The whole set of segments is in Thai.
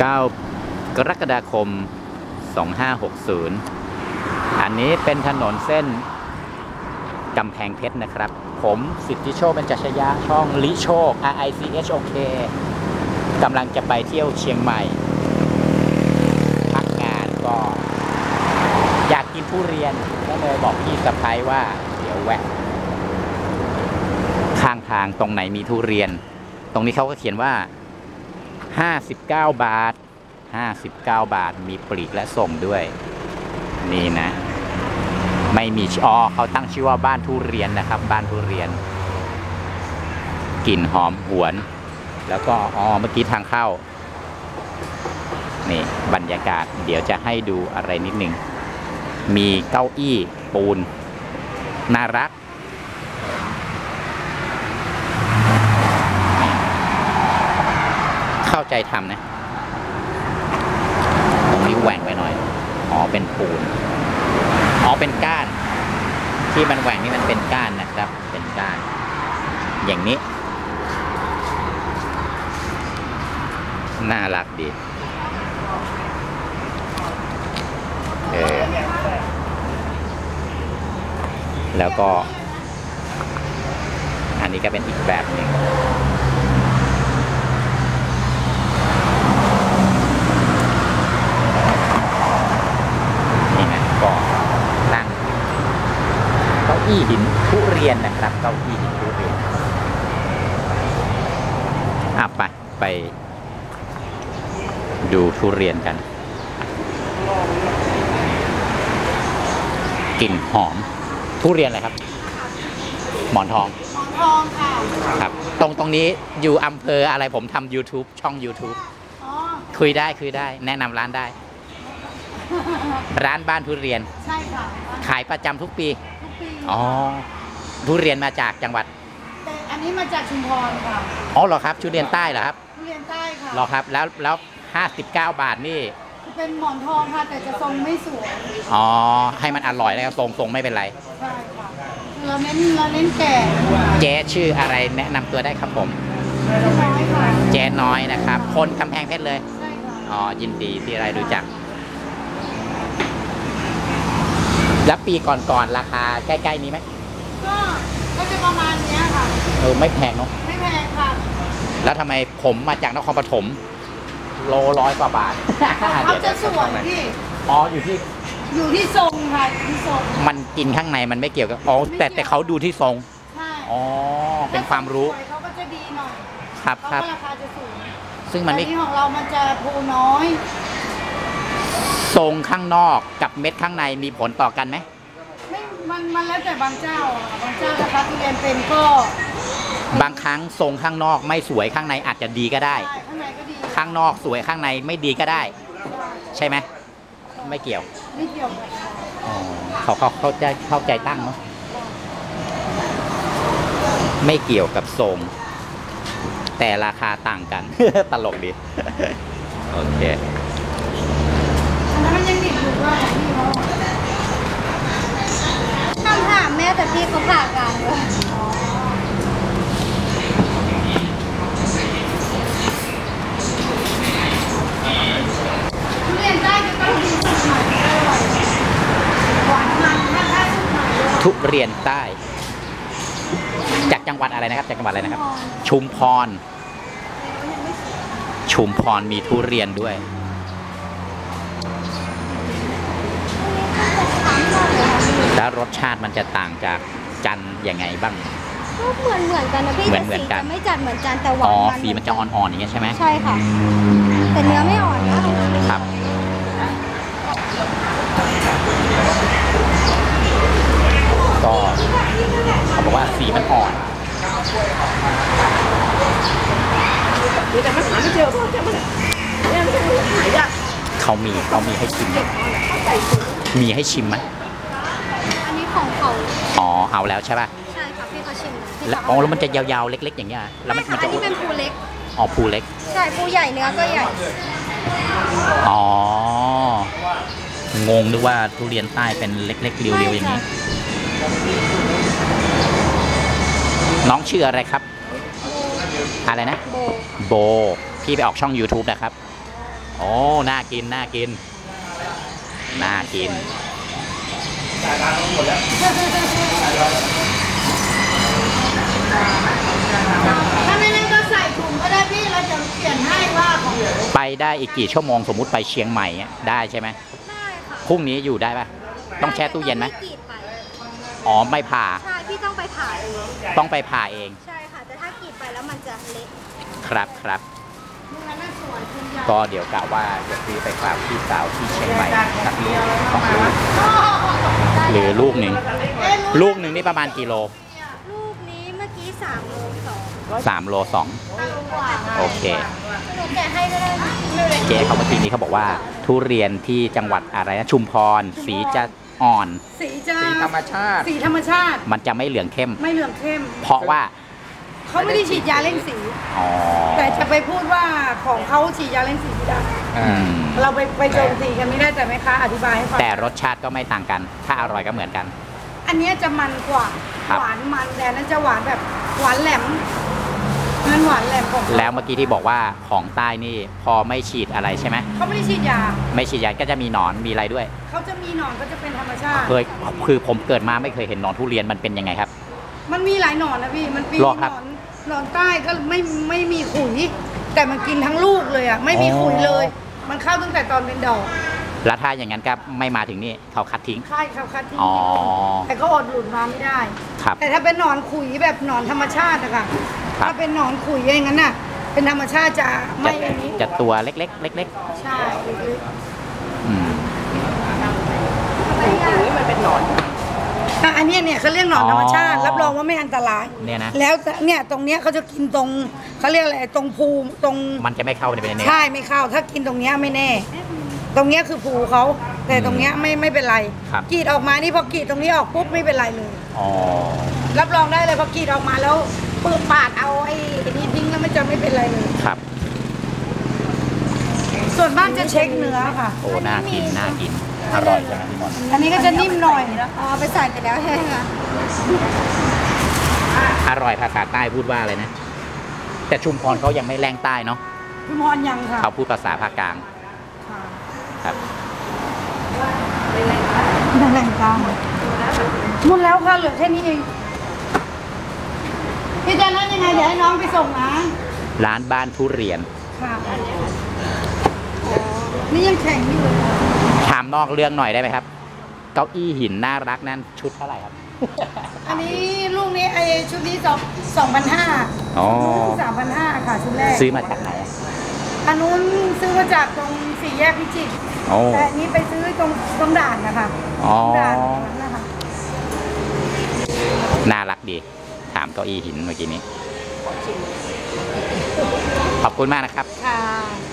9 กรกฎาคม 2560 อันนี้เป็นถนนเส้นกำแพงเพชรนะครับ ผมสิทธิโชคเป็นจัชยะช่องลิโชค R I C H O K กำลังจะไปเที่ยวเชียงใหม่ พักงานก็ อยากกินทุเรียนก็เลยบอกพี่สะพ้ายว่าเดี๋ยวแวะข้างทางตรงไหนมีทุเรียน ตรงนี้เขาก็เขียนว่า 59 บาท 59 บาทมีปลีกและส่งด้วย นี่นะ ไม่มีอ๋อเขาตั้งชื่อว่าบ้านทุเรียนนะครับ บ้านทุเรียนกลิ่นหอมหวน แล้วก็อ๋อเมื่อกี้ทางเข้า นี่บรรยากาศเดี๋ยวจะให้ดูอะไรนิดหนึ่งมีเก้าอี้ปูน น่ารัก เข้าใจทำนะ ตรงนี้แหว่งไปหน่อย อ๋อเป็นปูน อ๋อเป็นก้าน ที่มันแหว่งนี่มันเป็นก้านนะครับ เป็นก้าน อย่างนี้ น่ารักดี เออ แล้วก็ อันนี้ก็เป็นอีกแบบหนึ่ง นี่นะก็นั่งเก้า อี้หินทุเรียนนะครับเก้าอี้หินทุเรียนอะไปไป ดูทุเรียนกันกลิ่นหอมทุเรียนอะไรครับ หมอนทองหมอนทองค่ะครับตรงตรงนี้อยู่อำเภออะไรผมทำ YouTube ช่อง YouTube อ๋อคุยได้คุยได้ แนะนำร้านได้ ร้านบ้านทุเรียน ใช่ค่ะ ขายประจำทุกปีทุกปี อ๋อทุเรียนมาจากจังหวัด แต่อันนี้มาจากชุมพรค่ะอ๋อเหรอครับทุเรียนใต้เหรอครับทุเรียนใต้ค่ะเหรอครับแล้วแล้วห้าสิบเก้าบาทนี่คือเป็นหมอนทองค่ะแต่จะทรงไม่สวยอ๋อ ให้มันอร่อยแล้วทรงทรงไม่เป็นไร ใช่ค่ะเราเน้นเราเน้นแก่เจ๊ชื่ออะไรแนะนำตัวได้ครับผม น้อยค่ะเจ๊น้อยนะครับ คนกำแพงเพชรเลย ใช่ค่ะ อ๋อยินดีที่ได้รู้จัก แล้วปีก่อนๆราคาใกล้ๆนี้ไหมก็ก็จะประมาณเนี้ยค่ะ เออไม่แพงเนาะไม่แพงค่ะ แล้วทำไมผมมาจากนครปฐมโลร้อยกว่าบาทเขาจะสวยพี่ อ๋ออยู่ที่ อยู่ที่ทรงค่ะอยู่ที่ทรงมันกินข้างในมันไม่เกี่ยวกับอ๋อแต่แต่เขาดูที่ทรงใช่อ๋อเป็นความรู้ถ้ทงสวยเขาก็จะดีหน่อยครับเขาครับก็ราคาจะสูงซึ่งมันไม่แต่นี่ของเรามันจะภูน้อย ทรงข้างนอกกับเม็ดข้างในมีผลต่อกันไหมไม่มันมันแล้วแต่บางเจ้าอะบางเจ้าราคาทุเรียนเป็นก็บางครั้งทรงข้างนอกไม่สวยข้างในอาจจะดีก็ได้ ได้ข้างในก็ดีข้างนอกสวยข้างในไม่ดีก็ได้ ใช่ไหมไม่เกี่ยวไม่เกี่ยวกันอ๋อเขาเขาเขาใจเข้าใจตั้งเนาะไม่เกี่ยวกับทรง แต่ราคาต่างกัน ตลกดี โอเคอันนั้น มันยังดิบอยู่ว่าของพี่เขาคำถามแม่แต่พี่เขาผ่ากลางเลยทุเรียนใต้ก็ต้องดีสุดหน่อยอร่อยหวานมันถ้าถ้าสุดหน่อยทุเรียนใต้ จากจังหวัดอะไรนะครับ จากจังหวัดอะไรนะครับ ชุมพร ชุมพรมีทุเรียนด้วย แล้วรสชาติมันจะต่างจากจันทร์ยังไงบ้าง ก็เหมือนเหมือนกันนะพี่เหมือนแต่เหมือนสีกันจะไม่จัดเหมือนจันแต่หวานอ๋อมันสีมันจะอ่อนๆอย่างเงี้ยใช่ไหมใช่ค่ะ แต่เนื้อไม่อ่อนนะครับ ก็เขาบอกว่าสีมันอ่อนแต่มันหาไม่เจอเพราะจะมันเนี่ยมันหายากเขามีเขามีให้ชิม มีให้ชิมไหม อันนี้ของเขา อ๋อ เอาแล้วใช่ป่ะใช่ค่ะพี่เขาชิมพี่แล้วเขาอ๋อแล้วมันจะยาวๆเล็ก ๆ อย่างเงี้ยแล้วมันใช่มันค่ะจะอันนี้เป็นภูเล็กอ๋อภูเล็ก ใช่ภูใหญ่เนื้อก็ใหญ่อ๋องงนึกว่าทุเรียนใต้เป็นเล็กๆเรียวๆอย่างนี้ น้องชื่ออะไรครับ อะไรนะ โบโบพี่ไปออกช่อง YouTube นะครับอโอ้ น่ากิน น่ากิน น่ากิน ถ้าไม่นั้นก็ใส่ถุงก็ได้พี่เราจะเขียนให้ว่าของไปได้อีกกี่ชั่วโมงสมมุติไปเชียงใหม่อะได้ใช่ไหมได้ค่ะพรุ่งนี้อยู่ได้ปะต้องแช่ตู้เย็นไหมกรีดไปอ๋อไม่ผ่า ใช่พี่ต้องไปผ่าเองต้องไปผ่าเอง ใช่ค่ะ แต่ถ้ากรีดไปแล้วมันจะเละครับครับ ก็เดี๋ยวกะว่าจะซื้อไปฝากพี่สาวที่เชียงใหม่สักลูกสองลูกหรือลูกหนึ่งเอ๊ะรู้ลูกหนึ่งนี่ประมาณกิโลลูกนี้เมื่อกี้3โล2สามโลสองโอเคหนูแกะให้ก็ได้นะเจ๊เขาเมื่อกี้นี้เขาบอกว่า ทุเรียนที่จังหวัดอะไรนะชุมพร สีจะอ่อน สีจะสีธรรมชาติ สีธรรมชาติ มันจะไม่เหลืองเข้ม ไม่เหลืองเข้ม เพราะว่า เขาไม่ได้ฉีดยาเร่งสี อ๋อแต่จะไปพูดว่าของเขาฉีดยาเร่งสีไม่ได้อืมเราไปไปโจมตีกันไม่ได้แต่แม่ค้าอธิบายให้ฟังแต่รสชาติก็ไม่ต่างกัน ถ้าอร่อยก็เหมือนกัน อันเนี้ยจะมันกว่าครับ หวานมันแต่อันนั้นจะหวานแบบหวานแหลมนั่นหวานแหลมของเขาแล้วเมื่อกี้ที่บอกว่าของใต้นี่พอไม่ฉีดอะไรใช่ไหมเขาไม่ได้ฉีดยาไม่ฉีดยาก็จะมีหนอนมีอะไรด้วย เขาจะมีหนอนก็จะเป็นธรรมชาติ เคยคือผมเกิดมาไม่เคยเห็นหนอนทุเรียนมันเป็นยังไงครับ มันมีหลายหนอนนะพี่ มันมีหรหอนครับอนหนอนใต้ก็ไม่ไม่มีขุย แต่มันกินทั้งลูกเลยอะ ไม่มีขุยเลยมันเข้าตั้งแต่ตอนเป็นดอกแล้วถ้าอย่างนั้นก็ไม่มาถึงนี่เขาคัดทิ้ง ค่ายเขาคัดทิ้งอ๋อ แต่ก็อดหลุดมาไม่ได้ ครับ แต่ถ้าเป็นหนอนขุยแบบหนอนธรรมชาติอะค่ะ ครับ ถ้าเป็นหนอนขุยอย่างนั้นน่ะ เป็นธรรมชาติจะจะไม่อันนี้จะตัวเล็กๆเล็กใช่ๆอืมอย่างนี้มันเป็นหนอน อะอันเนี้ยเนี่ยเขาเรียกหนอนอ๋อธรรมชาติรับรองว่าไม่อันตรายเนี่ยนะ แล้วเนี่ยตรงเนี้ยเขาจะกินตรงเขาเรียกอะไรตรงภูมิตรงมันจะไม่เข้าในเป็นเนื้อ ใช่ไม่เข้า ถ้ากินตรงเนี้ยไม่แน่ ตรงเนี้ยคือภูเขาแต่ตรงเนี้ยไม่ไม่เป็นไรครับ กรีดออกมานี่พอกรีดตรงนี้ออกปุ๊บไม่เป็นไรเลย อ๋อ รับรองได้เลยพอกรีดออกมาแล้วปืนปาดเอาไอ้นี่ทิ้งแล้วมันจะไม่เป็นไรเลย ครับ ส่วนมากจะเช็คเนื้อค่ะ โอ้ น่ากิน น่ากิน อร่อยใช่ไหมพี่มอนอันนี้ก็จะนิ่มหน่อยอ๋อไปใส่ไปแล้วใช่ไหมคะอร่อยภาษาใต้พูดว่าอะไรนะ แต่ชุมพรเขายังไม่แรงใต้เนาะพี่มรยังค่ะเขาพูดภาษาภาคกลางครับนั่นแหละกลางหมดแล้วค่ะเหลือแค่นี้เองพี่จะนั่นยังไงเดี๋ยวให้น้องไปส่งนะร้านบ้านทุเรียนค่ะนี่ยังแข็งอยู่เลยถามนอกเรื่องหน่อยได้ไหมครับ เก้าอี้หินน่ารักนั่นชุดเท่าไหร่ครับ อันนี้ลูกนี้ไอชุดนี้สองสองพันห้าอ๋อ สามพันห้าค่ะชุดแรกซื้อมาจากไหนอะอันนู้นซื้อมาจากตรงสี่แยกพิจิตรโอ้ แต่อันนี้ไปซื้อตรงตรงด่านนะคะอ๋อ ตรงด่านตรงนั้นนะคะน่ารักดี ถามเก้าอี้หินเมื่อกี้นี้ ขอบคุณมากนะครับ ค่ะผ่าน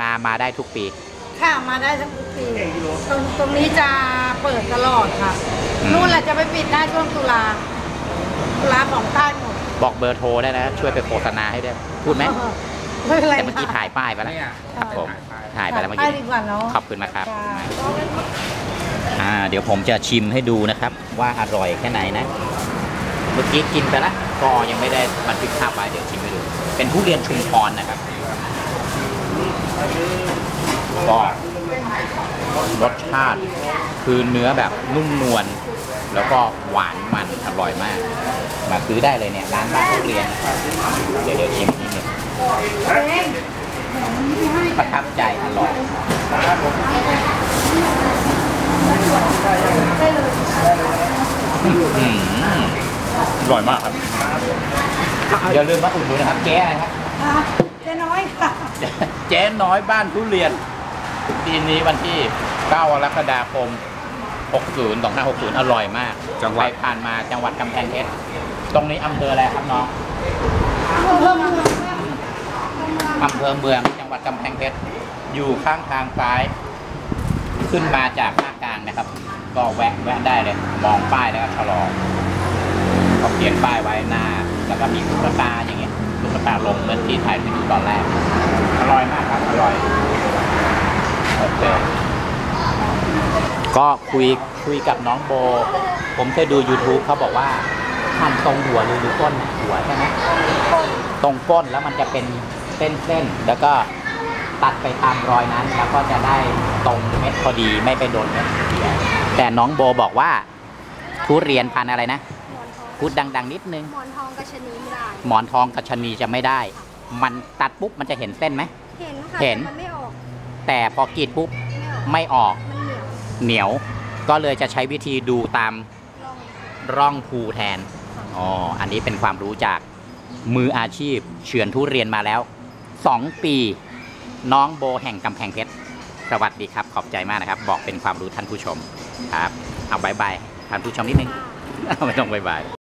มามาได้ทุกปี ค่ะมาได้ทั้งทุกปีตรงตรงนี้จะเปิดตลอดค่ะ อืม นู่นแหละจะไปปิดได้ช่วงตุลาตุลาของใต้หมดบอกเบอร์โทรได้นะ ช่วยไปโฆษณาให้ด้วยพูดไหมไม่เป็นไรแต่เมื่อกี้ค่ะถ่ายป้ายไปแล้วครับผมถ่ายไปแล้วเมื่อไปกี้ ดีกว่าเนาะขอบคุณนะครับ ค่ะ อ่าเดี๋ยวผมจะชิมให้ดูนะครับ ว่าอร่อยแค่ไหนนะ เมื่อกี้กินไปแล้วก็ยังไม่ได้บันทึกภาพไว้เดี๋ยวชิมให้ดู เป็นทุเรียนชุมพรนะครับ ก็รสชาติคือเนื้อแบบนุ่มนวลแล้วก็หวานมันอร่อยมาก มาซื้อได้เลยเนี่ย ร้านบ้านทุเรียนนะครับเดี๋ยวเดี๋ยวชิมนิดนึงเองประทับใจอร่อยอร่อยมากครับอย่าลืมมาอุดหนุนนะครับเจ๊อะไรครับ จ๊น้อยค่ะ เจ๊น้อยบ้านทุเรียนปีนี้วันที่ 9 กรกฎาคม 60 2560 อร่อยมากจังหวัด ใครผ่านมาจังหวัดกำแพงเพชร ตรงนี้อำเภออะไรครับน้อง เพิ่มมาอำเภอเมืองจังหวัดกำแพงเพชร อยู่ข้างทางซ้าย ขึ้นมาจากภาคกลางนะครับ ก็แวะแวะได้เลย มองป้ายแล้วก็ชะลอเขาเขียนป้ายไว้หน้า แล้วก็มีตุ๊กตาอย่างเงี้ย ตุ๊กตาลงเหมือนที่ถ่ายให้ดูตอนแรก อร่อยมากครับ อร่อย โอเค ก็คุยคุยกับน้องโบ ผมเคยดู YouTube เขาบอกว่าหั่นตรงหัวหรือก้นหัวใช่ไหมตรงก้นแล้วมันจะเป็นเส้นๆ แล้วก็ตัดไปตามรอยนั้น แล้วก็จะได้ตรงเม็ดพอดีไม่ไปโดนเม็ดเสียแต่น้องโบบอกว่าทุเรียนพันอะไรนะ พูดดัง ๆ นิดนึง หมอนทองกับชะนีไม่ได้ หมอนทองกับชะนีจะไม่ได้ มันตัดปุ๊บมันจะเห็นเส้นไหม เห็นค่ะเห็น แต่มันไม่ออกแต่พอกรีดปุ๊บไม่ออก ไม่ออกมันเหนียวเหนียว ก็เลยจะใช้วิธีดูตามลองร่องภูแทน อ๋อ อันนี้เป็นความรู้จากมืออาชีพเฉือนทุเรียนมาแล้ว 2 ปี น้องโบแห่งกำแพงเพชร สวัสดีครับ ขอบใจมากนะครับ บอกเป็นความรู้ท่านผู้ชมครับ เอา bye bye ท่านผู้ชมนิดนึง ค่ะ ไม่ต้อง bye bye